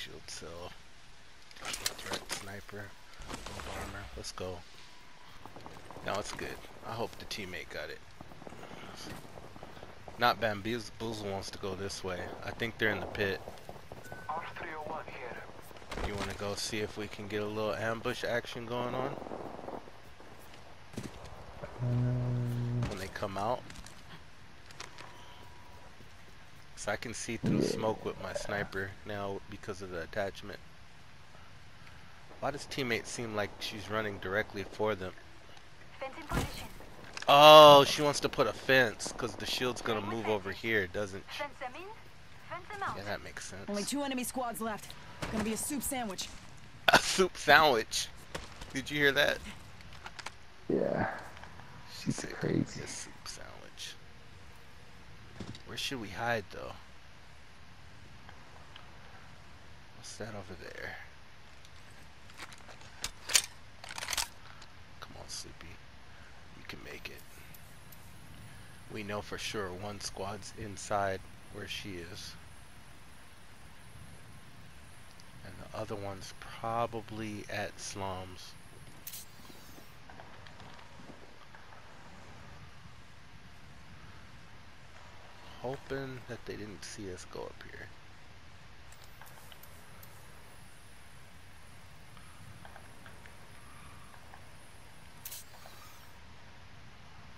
shield cell. Threat sniper. Armor. Let's go. No, it's good. I hope the teammate got it. Not Bamboozle wants to go this way. I think they're in the pit. R301 here. You want to go see if we can get a little ambush action going on Um, when they come out? So I can see through Yeah. smoke with my sniper now because of the attachment. Why does teammate seem like she's running directly for them? Fence in position. Oh, she wants to put a fence because the shield's gonna move over here, doesn't she? Fence them in. Fence them out. Yeah, that makes sense. Only two enemy squads left. Gonna be a soup sandwich. A soup sandwich. Did you hear that? yeah. She's Said, crazy. Where should we hide though? What's that over there? Come on, Sleepy. You can make it. We know for sure one squad's inside where she is. And the other one's probably at slums. Hoping that they didn't see us go up here.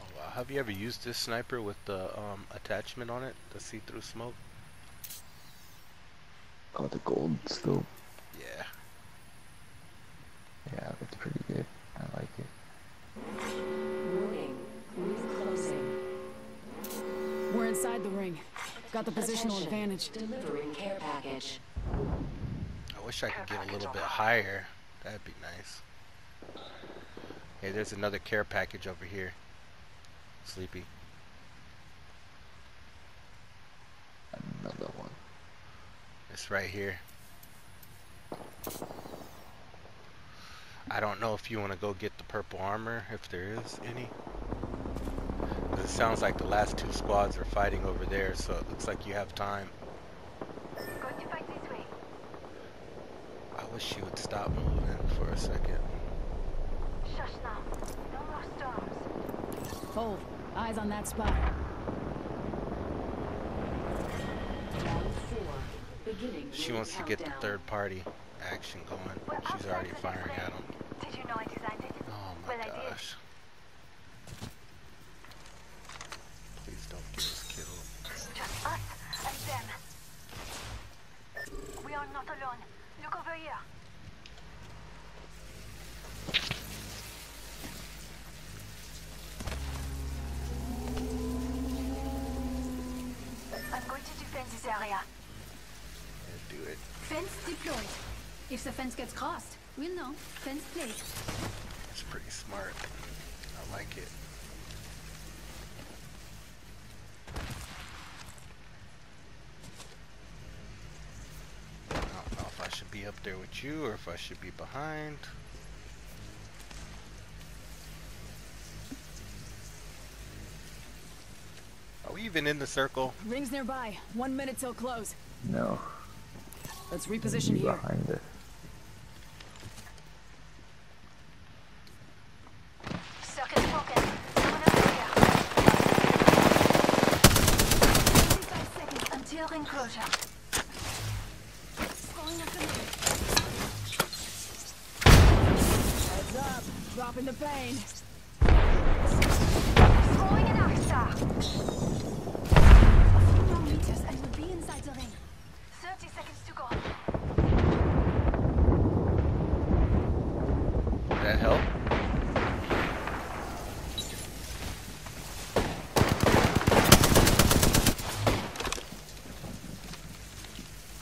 Oh wow, have you ever used this sniper with the um, attachment on it, the see-through smoke? Oh, the gold still. Yeah. Yeah, that's pretty good. I like it. Inside the ring. Got the positional Attention. advantage. Delivering care package. I wish I could get a little bit higher. That'd be nice. Hey, there's another care package over here. Sleepy. Another one. It's right here. I don't know if you want to go get the purple armor, if there is any. 'Cause It sounds like the last two squads are fighting over there, so it looks like you have time. Going to fight this way. I wish you would stop moving for a second. Shush now. No more storms. Hold. Eyes on that spot. Round four. Beginning She wants to get the third party action going. She's already firing at ring. them. Did you know I designed it? Oh my Well, I did. gosh. Please don't get us killed. Just us and them. Look over here. I'm going to defend this area. Yeah, do it. Fence deployed. If the fence gets crossed, we'll know. Fence placed. It's pretty smart. I like it. I don't know if I should be up there with you or if I should be behind. Are we even in the circle? Ring's nearby. One minute till close. No. Let's reposition here. Behind us. Circuit broken. Someone over here. 45 seconds until ring closure. Throwing a grenade. Heads up. Dropping the pain. Throwing an arc star. A few more meters and we'll be inside the ring. 30 seconds to go. Did that help?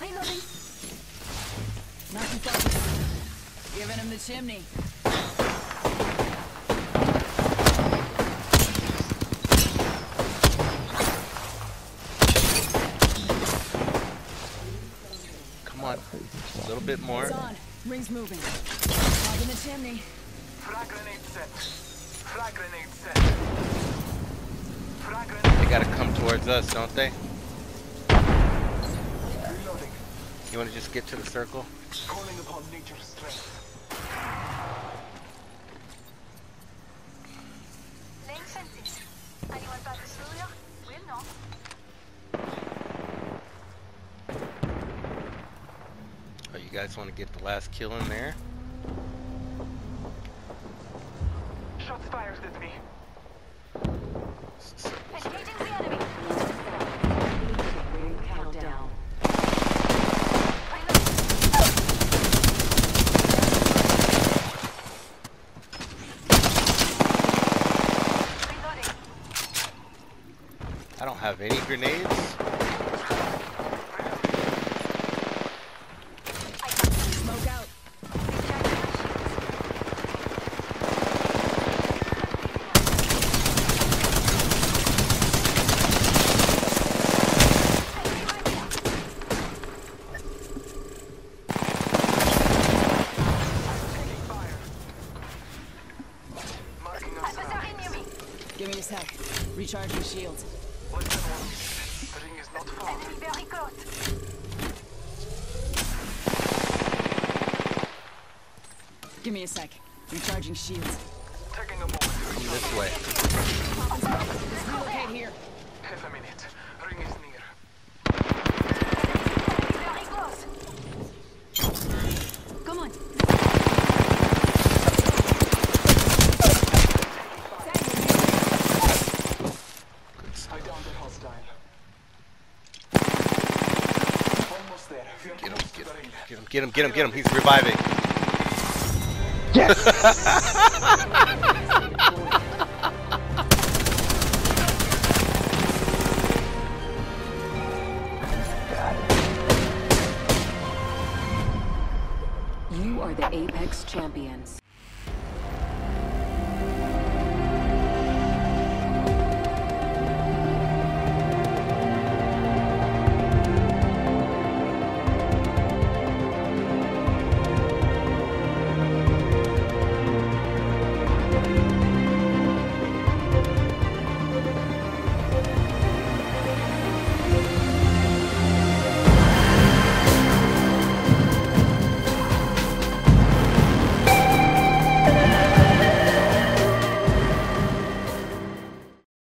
Reloading. Not too far. Giving him the chimney. Come on, a little bit more. It's on. Ring's moving. Up in the chimney. Frag grenade set. Frag grenade set. Frag grenade They gotta come towards us, don't they? reloading. You want to just get to the circle? Calling upon nature's strength. Oh, you guys want to get the last kill in there? Shots fired at me. S- s- Engaging the enemy. Ring countdown. Reloading. I don't have any grenades. Smoke out. Recharging my shields. Enemy right here. Taking fire. Marking Adversary near me. Give me a sec. Recharging shields. Enemy very. Give me a sec. Recharging shields. Taking a moment. This way. Relocate here. Half a minute. Ring is near. Very close. Come on. I downed a hostile. Almost there. We're Get him, get him, get him, get him, get him, get him. He's reviving. Yes! you are the Apex champions.